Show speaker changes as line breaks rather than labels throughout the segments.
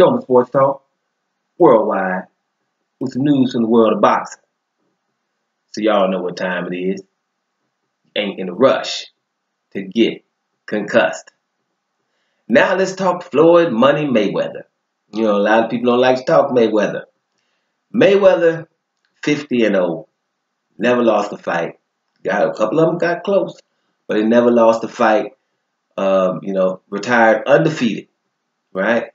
Doma Sports Talk, worldwide, with some news from the world of boxing. So y'all know what time it is. Ain't in a rush to get concussed. Now let's talk Floyd Money Mayweather. You know, a lot of people don't like to talk Mayweather. Mayweather, 50 and 0. Never lost a fight. Got a couple of them got close, but he never lost a fight. Um, you know, retired undefeated, right?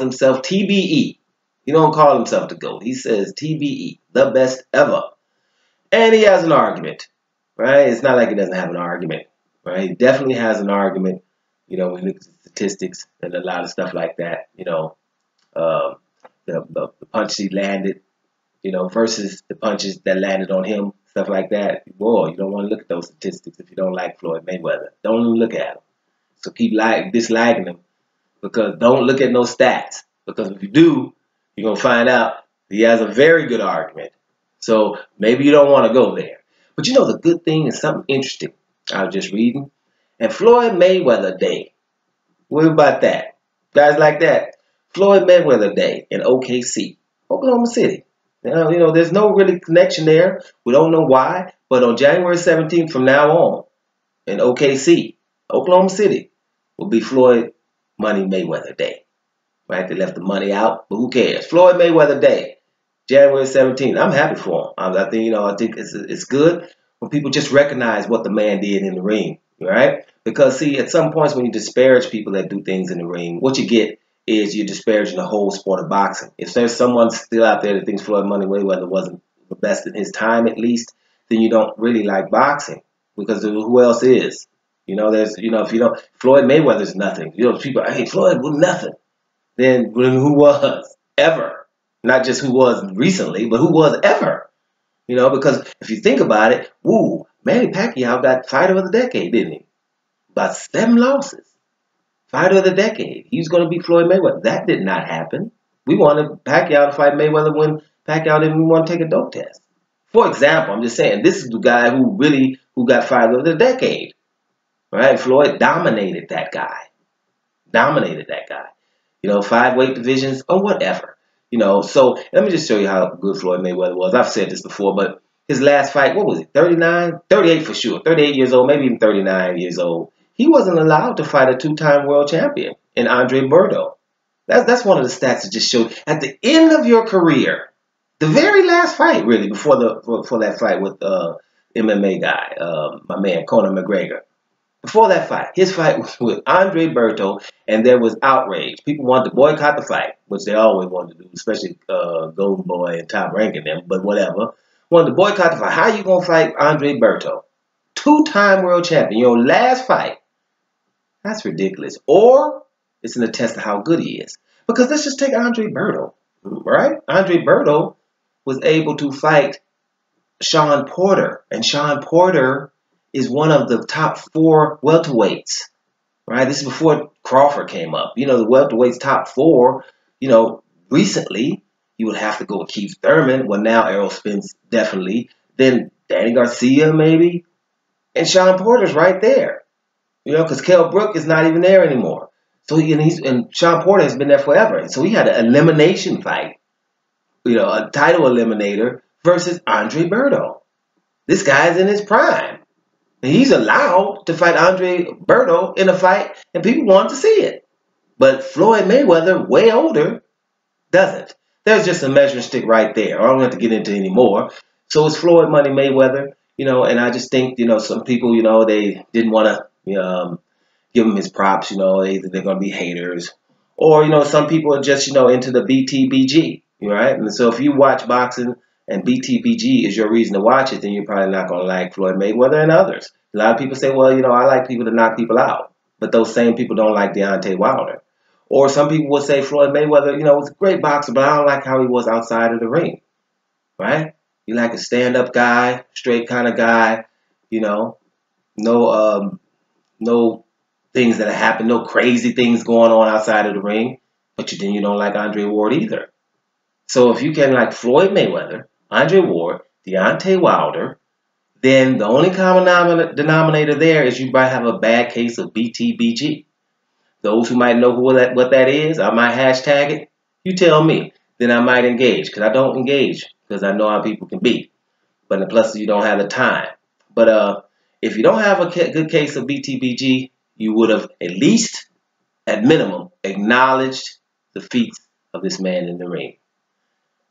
Calls himself TBE. He don't call himself the GOAT. He says TBE, the best ever. And he has an argument, right? It's not like he doesn't have an argument, right? He definitely has an argument, you know, when look at statistics and a lot of stuff like that, you know, um, the, the, the punch he landed, you know, versus the punches that landed on him, stuff like that. Boy, you don't want to look at those statistics if you don't like Floyd Mayweather. Don't even look at him. So keep like disliking him because don't look at no stats. Because if you do, you're gonna find out he has a very good argument. So maybe you don't want to go there. But you know the good thing is something interesting. I was just reading. And Floyd Mayweather Day. What about that? Guys like that. Floyd Mayweather Day in OKC, Oklahoma City. Now, you know, there's no really connection there. We don't know why. But on January 17th from now on, in OKC, Oklahoma City, will be Floyd Money Mayweather Day. Right? They left the money out, but who cares? Floyd Mayweather Day, January 17th. I'm happy for him. I, think, you know, I think it's, it's good when people just recognize what the man did in the ring. Right? Because, see, at some points when you disparage people that do things in the ring, what you get is you're disparaging the whole sport of boxing. If there's someone still out there that thinks Floyd Money Mayweather wasn't the best in his time, at least, then you don't really like boxing because who else is? You know, there's, you know, if you don't, Floyd Mayweather's nothing. You know, people, hey, Floyd was nothing. Then who was ever? Not just who was recently, but who was ever. You know, because if you think about it, woo, Manny Pacquiao got fighter of the decade, didn't he? About seven losses. Fighter of the decade. He's going to be Floyd Mayweather. That did not happen. We wanted Pacquiao to fight Mayweather when Pacquiao didn't want to take a dope test. For example, I'm just saying, this is the guy who really who got fighter of the decade. Right? Floyd dominated that guy. Dominated that guy. You know, five weight divisions or whatever. You know, so let me just show you how good Floyd Mayweather was. I've said this before, but his last fight, what was it? 39? 38 for sure. 38 years old, maybe even 39 years old. He wasn't allowed to fight a two-time world champion in Andre Berto. That's, that's one of the stats that just showed at the end of your career, the very last fight, really, before the for, for that fight with uh, MMA guy, uh, my man Conor McGregor. Before that fight, his fight was with Andre Berto, and there was outrage. People wanted to boycott the fight, which they always wanted to do, especially uh, Golden Boy and Top Ranking them, but whatever. Wanted to boycott the fight. How you gonna fight Andre Berto? Two-time world champion, your last fight. That's ridiculous. Or it's an attest to how good he is. Because let's just take Andre Berto, right? Andre Berto was able to fight Shawn Porter, and Shawn Porter is one of the top four welterweights, right? This is before Crawford came up. You know, the welterweights top four, you know, recently you would have to go with Keith Thurman. Well, now Errol Spence definitely. Then Danny Garcia maybe. And Shawn Porter's right there. You know, because Kell Brook is not even there anymore. So he, and he's and Shawn Porter has been there forever. So he had an elimination fight. You know, a title eliminator versus Andre Berto. This guy's in his prime. He's allowed to fight Andre Berto in a fight, and people want to see it. But Floyd Mayweather, way older, doesn't. There's just a measuring stick right there. I don't have to get into any more. So it's Floyd Money Mayweather, you know, and I just think, you know, some people, you know, they didn't want to um, give him his props, you know, either they're going to be haters or, you know, some people are just, you know, into the BTBG, right? And so if you watch boxing and BTBG is your reason to watch it, then you're probably not going to like Floyd Mayweather and others. A lot of people say, well, you know, I like people to knock people out, but those same people don't like Deontay Wilder. Or some people will say Floyd Mayweather, you know, was a great boxer, but I don't like how he was outside of the ring, right? You like a stand-up guy, straight kind of guy, you know, no, um, no things that happen, no crazy things going on outside of the ring, but you then you don't like Andre Ward either. So if you can like Floyd Mayweather, Andre Ward, Deontay Wilder, then the only common denominator there is you might have a bad case of BTBG. Those who might know who that, what that is, I might hashtag it. You tell me. Then I might engage because I don't engage because I know how people can be. But the plus you don't have the time. But uh, if you don't have a good case of BTBG, you would have at least, at minimum, acknowledged the feats of this man in the ring.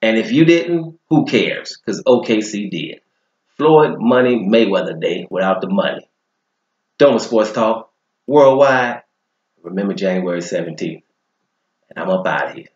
And if you didn't, who cares? Because OKC did. Floyd Money Mayweather Day without the money. Dome Sports Talk, worldwide. Remember January 17th. And I'm up out of here.